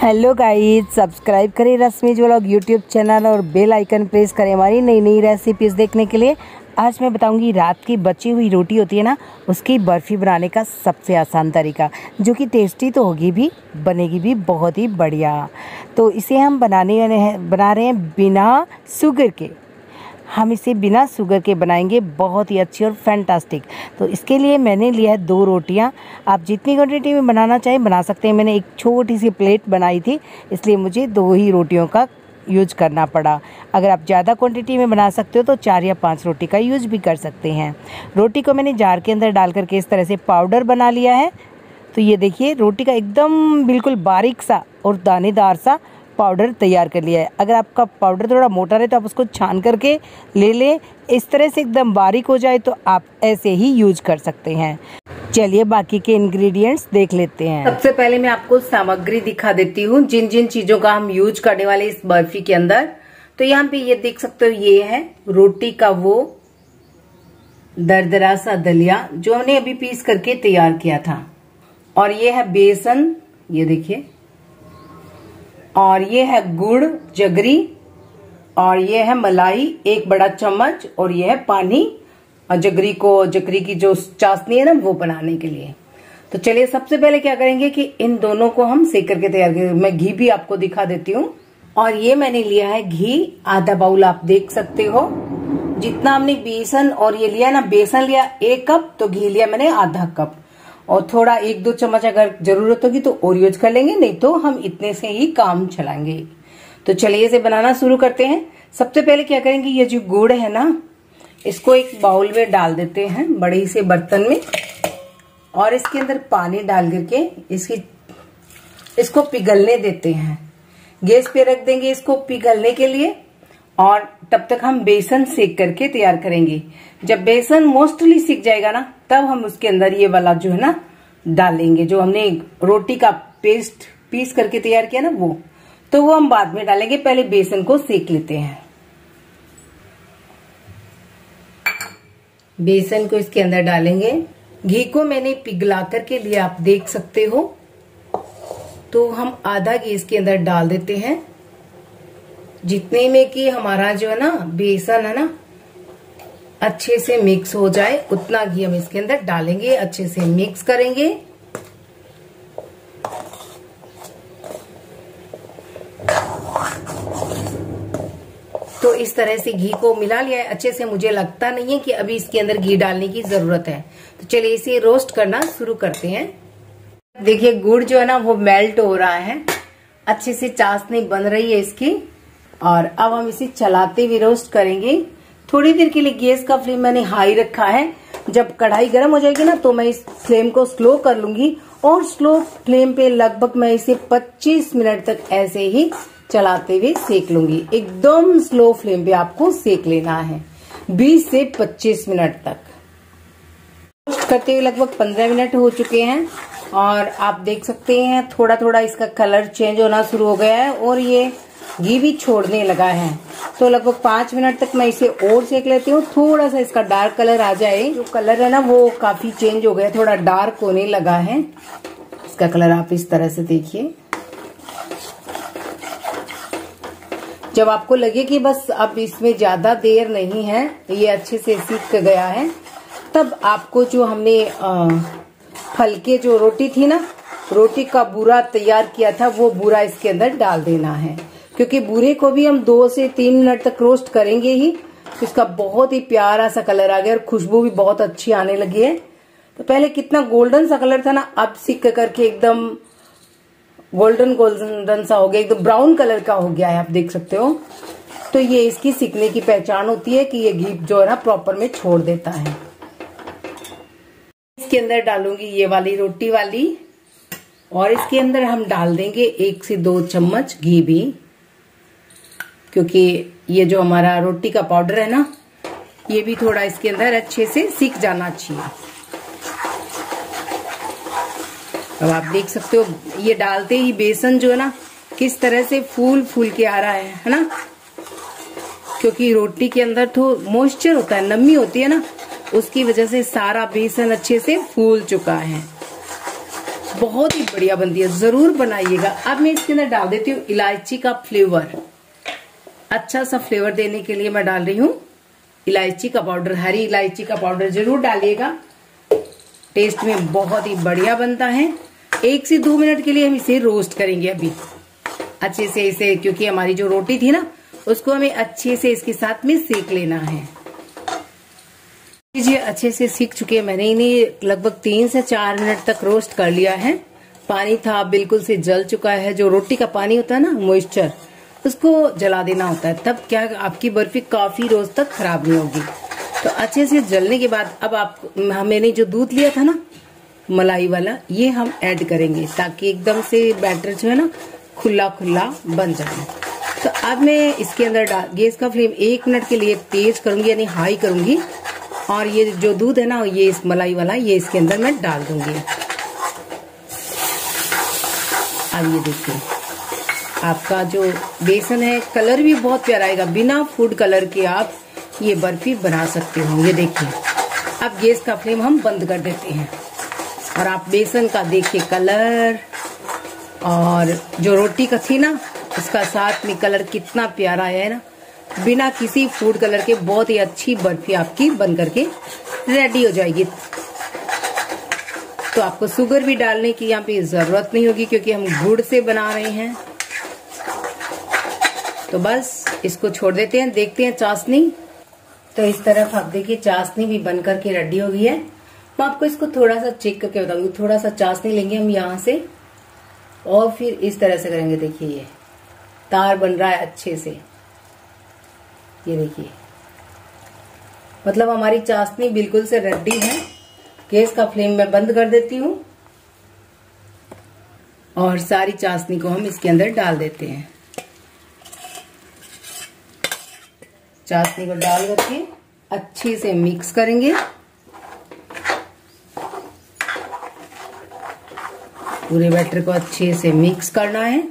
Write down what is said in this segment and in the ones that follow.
Hello guys subscribe करें Rashmi vlog YouTube channel और bell icon press करें हमारी नई नई रेसिपीज़ देखने के लिए। आज मैं बताऊँगी रात की बची हुई रोटी होती है ना, उसकी बर्फ़ी बनाने का सबसे आसान तरीका, जो कि टेस्टी तो होगी भी, बनेगी भी बहुत ही बढ़िया। तो इसे हम बनाने बना रहे हैं बिना शुगर के। हम इसे बिना शुगर के बनाएँगे, बहुत ही अच्छी और फैंटास्टिक तो इसके लिए मैंने लिया है दो रोटियाँ। आप जितनी क्वान्टिटी में बनाना चाहें, बना सकते हैं। मैंने एक छोटी सी प्लेट बनाई थी, इसलिए मुझे दो ही रोटियों का यूज़ करना पड़ा। अगर आप ज़्यादा क्वांटिटी में बना सकते हो तो चार या पाँच रोटी का यूज़ भी कर सकते हैं। रोटी को मैंने जार के अंदर डाल करके इस तरह से पाउडर बना लिया है। तो ये देखिए, रोटी का एकदम बिल्कुल बारीक सा और दानेदार सा पाउडर तैयार कर लिया है। अगर आपका पाउडर थोड़ा मोटा रहे तो आप उसको छान करके ले लें। इस तरह से एकदम बारीक हो जाए तो आप ऐसे ही यूज़ कर सकते हैं। चलिए बाकी के इंग्रेडिएंट्स देख लेते हैं। सबसे पहले मैं आपको सामग्री दिखा देती हूँ। जिन जिन चीज़ों का हम यूज़ करने वाले इस बर्फ़ी के अंदर तो यहाँ पे ये देख सकते हो, ये है रोटी का वो दरदरा सा दलिया जो हमने अभी पीस करके तैयार किया था। और ये है बेसन, ये देखिए। और ये है गुड़, जगरी, और ये है मलाई, एक बड़ा चम्मच, और ये है पानी जगरी को, जगरी की जो चाशनी है ना, वो बनाने के लिए। तो चलिए, सबसे पहले क्या करेंगे कि इन दोनों को हम सेक करके तैयार करेंगे। मैं घी भी आपको दिखा देती हूँ। और ये मैंने लिया है घी, आधा बाउल आप देख सकते हो। जितना हमने बेसन, और ये लिया ना, बेसन लिया एक कप तो घी लिया मैंने आधा कप। और थोड़ा एक दो चम्मच अगर ज़रूरत होगी तो और यूज़ कर लेंगे, नहीं तो हम इतने से ही काम चलाएँगे। तो चलिए इसे बनाना शुरू करते हैं। सबसे पहले क्या करेंगे, ये जो गुड़ है ना, इसको एक बाउल में डाल देते हैं, बड़े से बर्तन में, और इसके अंदर पानी डाल करके इसकी, इसको पिघलने देते हैं। गैस पे रख देंगे इसको पिघलने के लिए। और तब तक हम बेसन सेक करके तैयार करेंगे। जब बेसन मोस्टली सीख जाएगा ना, तब हम उसके अंदर ये वाला जो है ना, डालेंगे। जो हमने रोटी का पेस्ट पीस करके तैयार किया ना वो तो वो हम बाद में डालेंगे। पहले बेसन को सेक लेते हैं। बेसन को इसके अंदर डालेंगे। घी को मैंने पिघला करके लिया, आप देख सकते हो। तो हम आधा घी इसके अंदर डाल देते हैं। जितने में कि हमारा जो है ना, बेसन है ना, अच्छे से मिक्स हो जाए, उतना घी हम इसके अंदर डालेंगे, अच्छे से मिक्स करेंगे। तो इस तरह से घी को मिला लिया है। अच्छे से मुझे लगता नहीं है कि अभी इसके अंदर घी डालने की ज़रूरत है। तो चलिए इसे रोस्ट करना शुरू करते हैं। देखिए, गुड़ जो है ना, वो मेल्ट हो रहा है। अच्छे से चाशनी बन रही है इसकी। और अब हम इसे चलाते हुए रोस्ट करेंगे। थोड़ी देर के लिए गैस का फ्लेम मैंने हाई रखा है। जब कढ़ाई गर्म हो जाएगी ना तो मैं इस फ्लेम को स्लो कर लूँगी और स्लो फ्लेम पे लगभग मैं इसे 25 मिनट तक ऐसे ही चलाते हुए सेक लूँगी। एकदम स्लो फ्लेम पे आपको सेक लेना है। 20 से 25 मिनट तक। रोस्ट करते हुए लगभग 15 मिनट हो चुके हैं और आप देख सकते हैं थोड़ा थोड़ा इसका कलर चेंज होना शुरू हो गया है और ये घी भी छोड़ने लगा है। तो लगभग पाँच मिनट तक मैं इसे और सेक लेती हूँ। थोड़ा सा इसका डार्क कलर आ जाए। जो कलर है ना, वो काफ़ी चेंज हो गया, थोड़ा डार्क होने लगा है। इसका कलर आप इस तरह से देखिए। जब आपको लगे कि बस अब इसमें ज़्यादा देर नहीं है, ये अच्छे से सीख गया है, तब आपको जो हमने फल के जो रोटी थी ना, रोटी का बुरा तैयार किया था, वो बुरा इसके अंदर डाल देना है। क्योंकि बूरे को भी हम दो से तीन मिनट तक रोस्ट करेंगे ही तो इसका बहुत ही प्यारा सा कलर आ गया और खुशबू भी बहुत अच्छी आने लगी है। तो पहले कितना गोल्डन सा कलर था ना, अब सिक करके एकदम गोल्डन गोल्डन सा हो गया, एकदम ब्राउन कलर का हो गया है, आप देख सकते हो। तो ये इसकी सिकने की पहचान होती है कि ये घी जो है ना प्रॉपर में छोड़ देता है। इसके अंदर डालूँगी ये वाली रोटी वाली, और इसके अंदर हम डाल देंगे एक से दो चम्मच घी भी। क्योंकि ये जो हमारा रोटी का पाउडर है ना, ये भी थोड़ा इसके अंदर अच्छे से सीख जाना चाहिए। अब आप देख सकते हो, ये डालते ही बेसन जो है ना, किस तरह से फूल फूल के आ रहा है है ना? क्योंकि रोटी के अंदर तो मॉइस्चर होता है, नमी होती है ना, उसकी वजह से सारा बेसन अच्छे से फूल चुका है। बहुत ही बढ़िया बनती है, ज़रूर बनाइएगा। अब मैं इसके अंदर डाल देती हूँ इलायची का फ्लेवर। अच्छा सा फ्लेवर देने के लिए मैं डाल रही हूँ इलायची का पाउडर हरी इलायची का पाउडर ज़रूर डालिएगा। टेस्ट में बहुत ही बढ़िया बनता है। एक से दो मिनट के लिए हम इसे रोस्ट करेंगे अभी। अच्छे से इसे, क्योंकि हमारी जो रोटी थी ना, उसको हमें अच्छे से इसके साथ में सेक लेना है। लीजिए अच्छे से सीख चुके हैं। मैंने इन्हें लगभग तीन से चार मिनट तक रोस्ट कर लिया है। पानी था, बिल्कुल से जल चुका है। जो रोटी का पानी होता है ना मॉइस्चर उसको जला देना होता है। तब क्या आपकी बर्फ़ी काफ़ी रोज तक खराब नहीं होगी। तो अच्छे से जलने के बाद अब आप, मैंने जो दूध लिया था ना, मलाई वाला, ये हम ऐड करेंगे ताकि एकदम से बैटर जो है ना, खुला खुला बन जाए। तो अब मैं इसके अंदर गैस का फ्लेम एक मिनट के लिए तेज करूँगी, यानी हाई करूँगी। और ये जो दूध है ना, ये इस मलाई वाला, ये इसके अंदर मैं डाल दूँगी। अब ये देखिए। आपका जो बेसन है, कलर भी बहुत प्यारा आएगा। बिना फ़ूड कलर के आप ये बर्फ़ी बना सकते हो। ये देखिए, अब गैस का फ्लेम हम बंद कर देते हैं। और आप बेसन का देखिए कलर, और जो रोटी का थी ना, उसका साथ में कलर कितना प्यारा है ना। बिना किसी फ़ूड कलर के बहुत ही अच्छी बर्फ़ी आपकी बन करके रेडी हो जाएगी। तो आपको शुगर भी डालने की यहाँ पे ज़रूरत नहीं होगी, क्योंकि हम गुड़ से बना रहे हैं। तो बस इसको छोड़ देते हैं, देखते हैं चाशनी। तो इस तरफ़ आप देखिए, चाशनी भी बन करके रेडी हो गई है। मैं आपको इसको थोड़ा सा चेक करके बताऊँगी। थोड़ा सा चाशनी लेंगे हम यहाँ से, और फिर इस तरह से करेंगे, देखिए ये। तार बन रहा है अच्छे से। ये देखिए। मतलब हमारी चाशनी बिल्कुल से रेडी है। गैस का फ्लेम मैं बंद कर देती हूँ। और सारी चाशनी को हम इसके अंदर डाल देते हैं। चाशनी को डाल करके अच्छे से मिक्स करेंगे। पूरे बैटर को अच्छे से मिक्स करना है।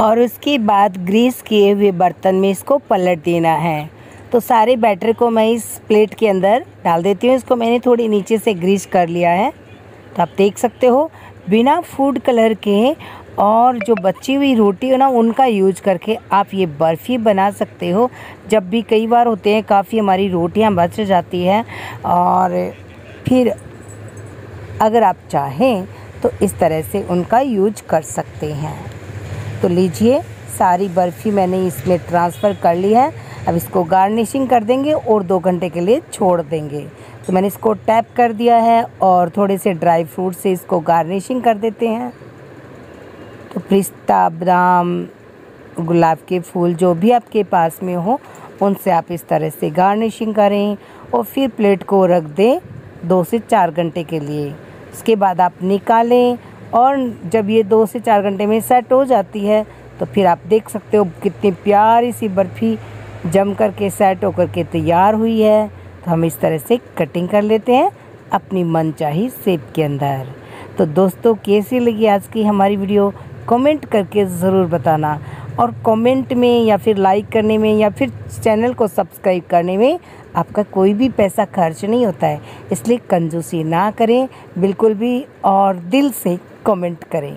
और उसके बाद ग्रीस किए हुए बर्तन में इसको पलट देना है। तो सारे बैटर को मैं इस प्लेट के अंदर डाल देती हूँ। इसको मैंने थोड़ी नीचे से ग्रीस कर लिया है। तो आप देख सकते हो, बिना फ़ूड कलर के और जो बची हुई रोटी है ना, उनका यूज़ करके आप ये बर्फ़ी बना सकते हो। जब भी कई बार होते हैं, काफ़ी हमारी रोटियाँ बच जाती हैं। और फिर अगर आप चाहें तो इस तरह से उनका यूज़ कर सकते हैं। तो लीजिए, सारी बर्फ़ी मैंने इसमें ट्रांसफ़र कर ली है। अब इसको गार्निशिंग कर देंगे और दो घंटे के लिए छोड़ देंगे। तो मैंने इसको टैप कर दिया है और थोड़े से ड्राई फ्रूट से इसको गार्निशिंग कर देते हैं। तो पिस्ता, बादाम, गुलाब के फूल जो भी आपके पास में हो, उनसे आप इस तरह से गार्निशिंग करें और फिर प्लेट को रख दें दो से चार घंटे के लिए। उसके बाद आप निकालें और जब ये दो से चार घंटे में सेट हो जाती है तो फिर आप देख सकते हो कितनी प्यारी सी बर्फ़ी जम कर के सेट होकर के तैयार हुई है। तो हम इस तरह से कटिंग कर लेते हैं अपनी मन चाही सेप के अंदर। तो दोस्तों, कैसी लगी आज की हमारी वीडियो? कमेंट करके ज़रूर बताना और कमेंट में या फिर लाइक करने में या फिर चैनल को सब्सक्राइब करने में आपका कोई भी पैसा खर्च नहीं होता है। इसलिए कंजूसी ना करें, बिल्कुल भी और दिल से कमेंट करें।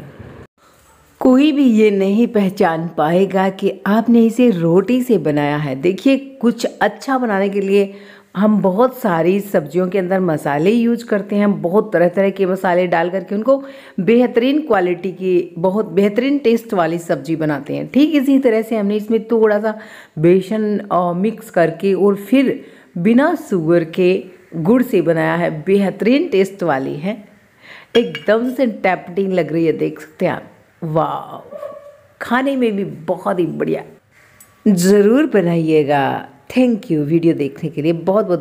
कोई भी ये नहीं पहचान पाएगा कि आपने इसे रोटी से बनाया है। देखिए, कुछ अच्छा बनाने के लिए हम बहुत सारी सब्जियों के अंदर मसाले यूज़ करते हैं, बहुत तरह तरह के मसाले डाल करके उनको बेहतरीन क्वालिटी की, बहुत बेहतरीन टेस्ट वाली सब्ज़ी बनाते हैं। ठीक इसी तरह से हमने इसमें थोड़ा सा बेसन मिक्स करके और फिर बिना शुगर के गुड़ से बनाया है, बेहतरीन टेस्ट वाली है। एकदम से टैपटिंग लग रही है, देख सकते हैं आप। वाह खाने में भी बहुत ही बढ़िया। ज़रूर बनाइएगा। थैंक यू वीडियो देखने के लिए बहुत बहुत